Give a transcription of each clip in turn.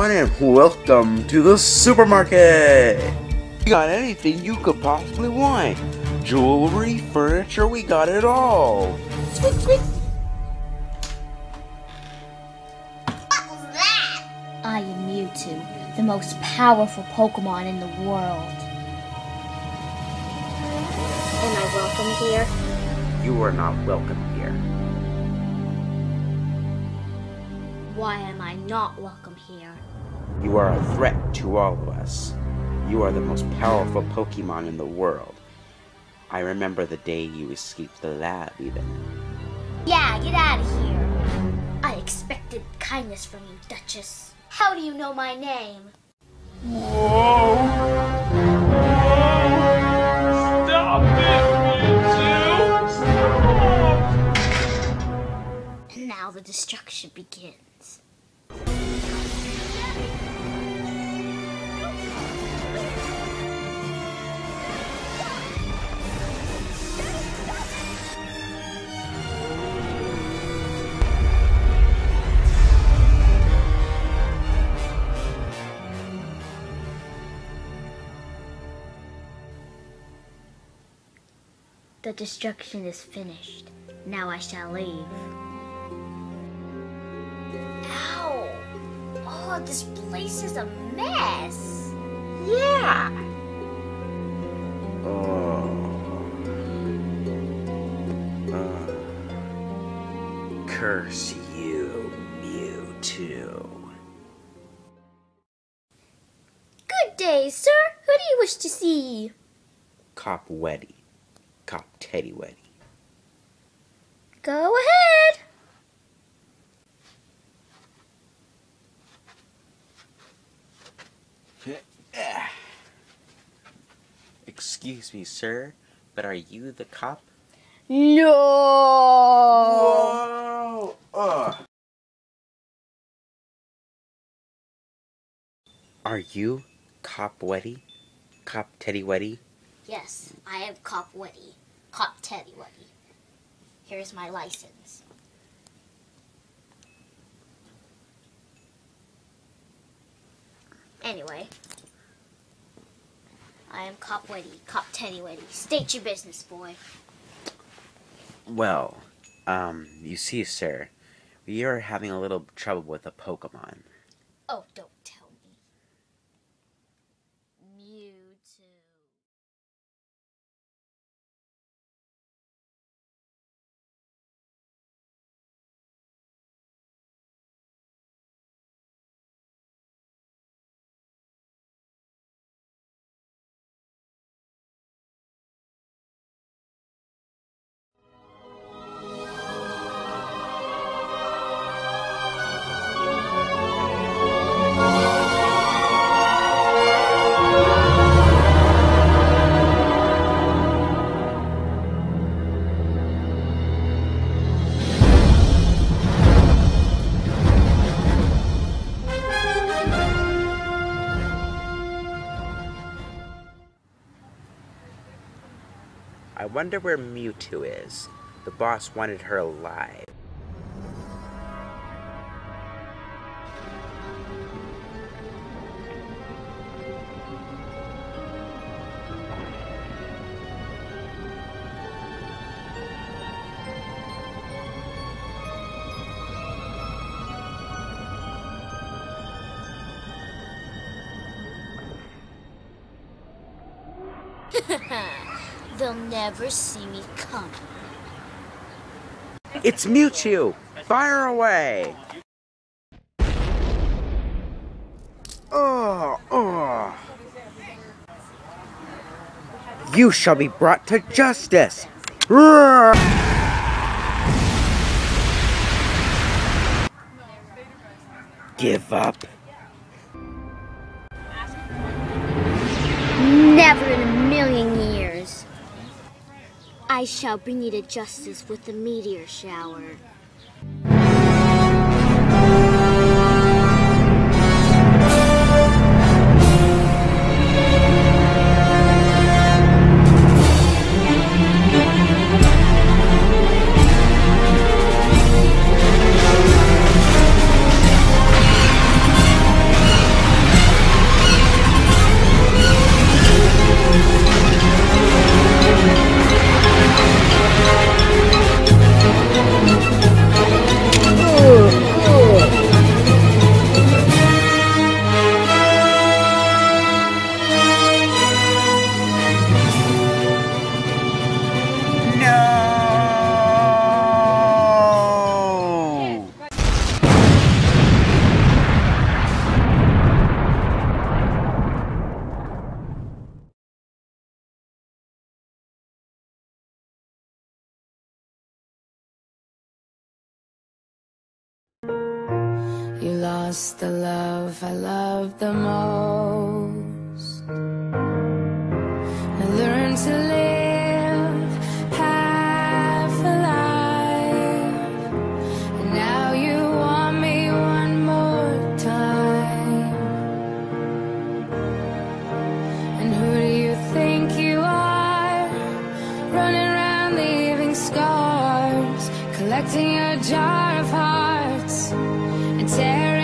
everyone, and welcome to the supermarket! We got anything you could possibly want. Jewelry, furniture, we got it all. Squeak, squeak. What was that? I am Mewtwo, the most powerful Pokemon in the world. Am I welcome here? You are not welcome Why am I not welcome here? You are a threat to all of us. You are the most powerful Pokemon in the world. I remember the day you escaped the lab, even. Yeah, get out of here. I expected kindness from you, Duchess. How do you know my name? Stop it, Mewtwo! Stop! And now the destruction begins. The destruction is finished. Now I shall leave. Ow! Oh, this place is a mess. Yeah. Oh. Uh, curse you, Mewtwo. Good day, sir. Who do you wish to see? Cop Weddy. Cop Teddy Weddy. Go ahead. Excuse me, sir, but are you the cop? No. Whoa! Ugh. Are you Cop Weddy? Cop Teddy Weddy? Yes, I am Cop Weddy. Cop Teddy Weddy. Here's my license. Anyway, I am Cop Weddy, Cop Teddy Weddy. State your business, boy. Well, um, you see, sir, we are having a little trouble with a Pokemon. Oh, don't I wonder where Mewtwo is. The boss wanted her alive. They'll never see me coming. It's Mewtwo! Fire away! Oh, oh. You shall be brought to justice! Give up. I shall bring you to justice with the meteor shower. Lost the love I loved the most. I learned to live half alive, and now you want me one more time. And who do you think you are? Running around leaving scars, collecting a jar of hearts and tearing.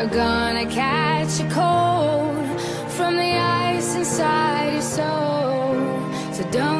You're gonna catch a cold from the ice inside your soul. So don't